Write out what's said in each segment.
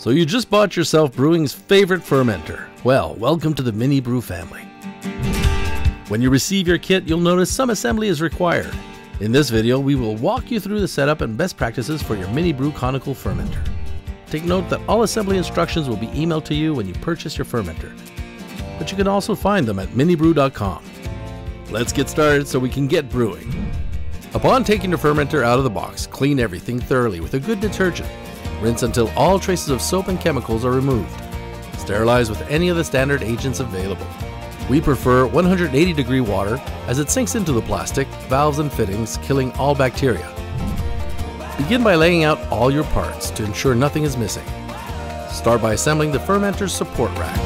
So you just bought yourself brewing's favorite fermenter. Well, welcome to the Mini Brew family. When you receive your kit, you'll notice some assembly is required. In this video, we will walk you through the setup and best practices for your Mini Brew conical fermenter. Take note that all assembly instructions will be emailed to you when you purchase your fermenter, but you can also find them at minibrew.com. Let's get started so we can get brewing. Upon taking your fermenter out of the box, clean everything thoroughly with a good detergent. Rinse until all traces of soap and chemicals are removed. Sterilize with any of the standard agents available. We prefer 180 degree water as it sinks into the plastic, valves and fittings, killing all bacteria. Begin by laying out all your parts to ensure nothing is missing. Start by assembling the fermenter's support rack.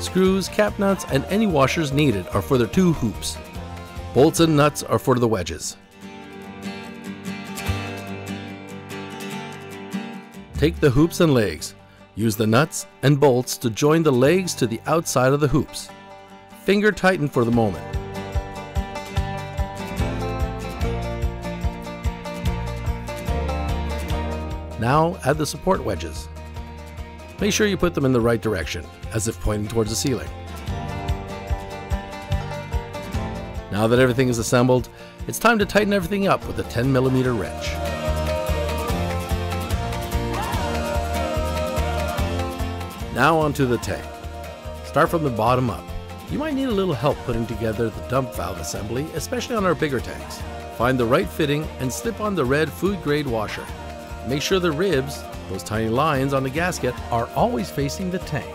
Screws, cap nuts, and any washers needed are for the two hoops. Bolts and nuts are for the wedges. Take the hoops and legs. Use the nuts and bolts to join the legs to the outside of the hoops. Finger tighten for the moment. Now add the support wedges. Make sure you put them in the right direction, as if pointing towards the ceiling. Now that everything is assembled, it's time to tighten everything up with a 10mm wrench. Now onto the tank. Start from the bottom up. You might need a little help putting together the dump valve assembly, especially on our bigger tanks. Find the right fitting and slip on the red food grade washer. Make sure the ribs those tiny lines on the gasket are always facing the tank.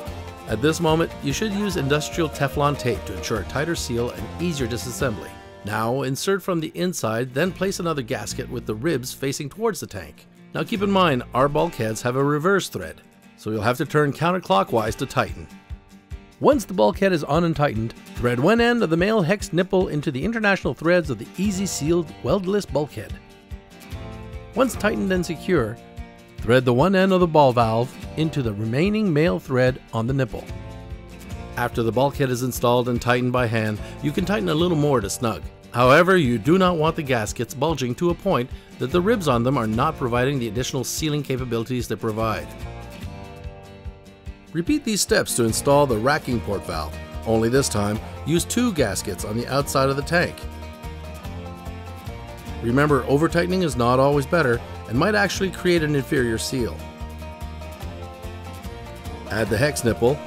At this moment, you should use industrial Teflon tape to ensure a tighter seal and easier disassembly. Now, insert from the inside, then place another gasket with the ribs facing towards the tank. Now keep in mind, our bulkheads have a reverse thread, so you'll have to turn counterclockwise to tighten. Once the bulkhead is on and tightened, thread one end of the male hex nipple into the international threads of the easy sealed weldless bulkhead. Once tightened and secure, Thread the one end of the ball valve into the remaining male thread on the nipple. After the bulkhead is installed and tightened by hand, you can tighten a little more to snug. However, you do not want the gaskets bulging to a point that the ribs on them are not providing the additional sealing capabilities they provide. Repeat these steps to install the racking port valve, only this time use two gaskets on the outside of the tank. Remember, over tightening is not always better and might actually create an inferior seal. Add the hex nipple,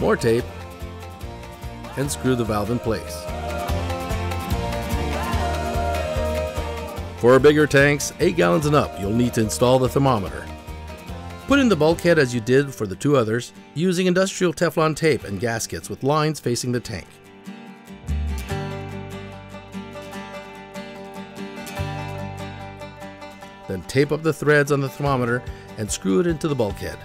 more tape, and screw the valve in place. For bigger tanks, 8 gallons and up, you'll need to install the thermometer. Put in the bulkhead as you did for the two others, using industrial Teflon tape and gaskets with lines facing the tank. Then tape up the threads on the thermometer and screw it into the bulkhead.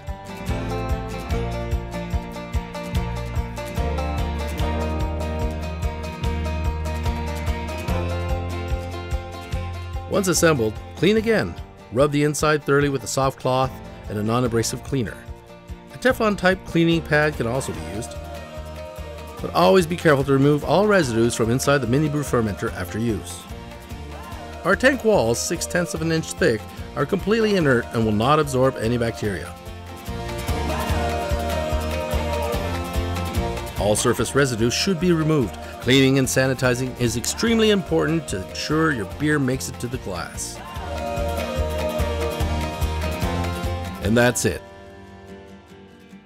Once assembled, clean again. Rub the inside thoroughly with a soft cloth and a non-abrasive cleaner. A Teflon type cleaning pad can also be used. But always be careful to remove all residues from inside the mini brew fermenter after use. Our tank walls, 6 tenths of an inch thick, are completely inert and will not absorb any bacteria. All surface residue should be removed. Cleaning and sanitizing is extremely important to ensure your beer makes it to the glass. And that's it.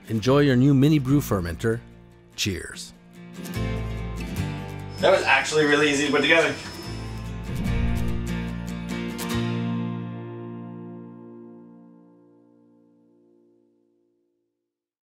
Enjoy your new mini brew fermenter. Cheers. That was actually really easy to put together.